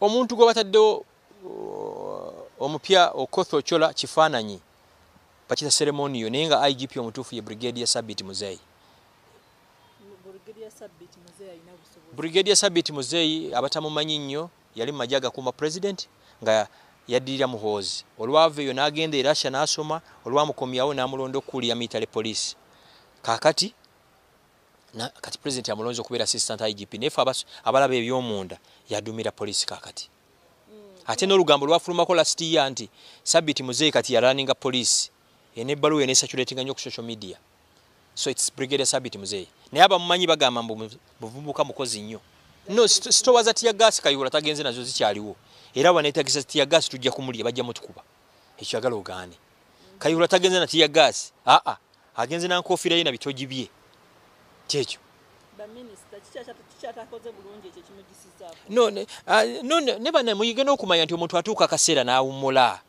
omuntu gwe bataddewo omupya okotho ochola kifaananyi bakita ceremoniyo naye nga igp omutuufu ye brigadier sabit muzeyi brigadier sabit muzeyi abatamumanyi nnyo yali mu majje agakuuma president nga yaddirira muhoozi olwava eyo n'agenda e russia n'asoma olwamukomyawo n'amulonda okukuulira military police. Kaakati kati president amulonze okubeera assistant igp naye fe abalaba ebyomunda yadumira polisi kakati ate n'olugambo lwafulumako last year nti sabiti muzeyi kati yaraninga polisi enebbaluwa enesaturatinga nnyo ku social media. So its brigade sabiti muzeyi naye abamumanyi bagamba mbu buvubuka mukozi nnyo. No sitowa za tiyagasi kayihura tagenze nazo zikyaliwo. Era wanetagisa tiyagasi tujja kumulya bajja mutukuba. Ekyagala ogaane. Kayihura tagenze na tiyagasi aa agenze nankofiira ye na bitogi bye kyekyo no ne, bana muyige n'okumanya nti omuntu atuuka akaseera n'awummula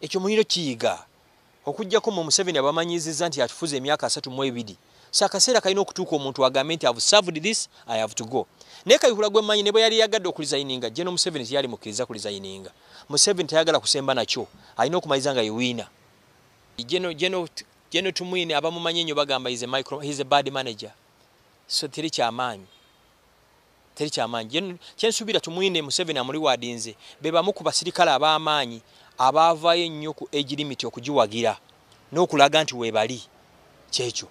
ekyo muyiro kiyiga. Okuggyako mu museveni abamanyiziza nti atufuza emyaka asatu mu ebiri. So akaseera kalina okutuuka omuntu agambe nti have served this i have to go. Naye kayihura gwe mmanyi ne bwe yali yagadde okulizayininga gye no museveni teyali mukkiriza kulizayininga museveni tayagala kusemba nakyo alina okumaliriza nga yewiina geno tumwine abamumanyi ennyo bagamba he's a bad manager so teri kyamaanyi. Teri kyamaanyi. Kyensuubira tumwine museveni amuliwadinze be bamu ku basirikale ab'amaanyi abaavaayo ennyo ku age limit okugiwagira n'okulaga nti weebali kyekyo.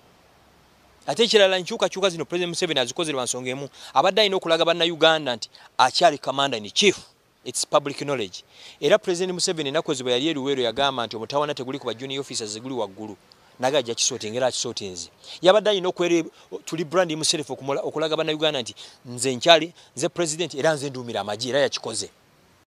Ate ekirala nkyukakyuka zino president museveni azikoze lwa nsonga emu abadde alina okulaga bannayuganda nti akyali commander in chief. Its public knowledge. Era president museveni ennaku ezibwe yali eruweero yagamba nti omutawana teguli ku bajunior officers guli waggulu naga ajja kisootinga era akisootinze yabadde alina okwere tuli brand muserefu okulaga bannayuganda nti nze nkyali nze president era nze nduumira amagye era yakikoze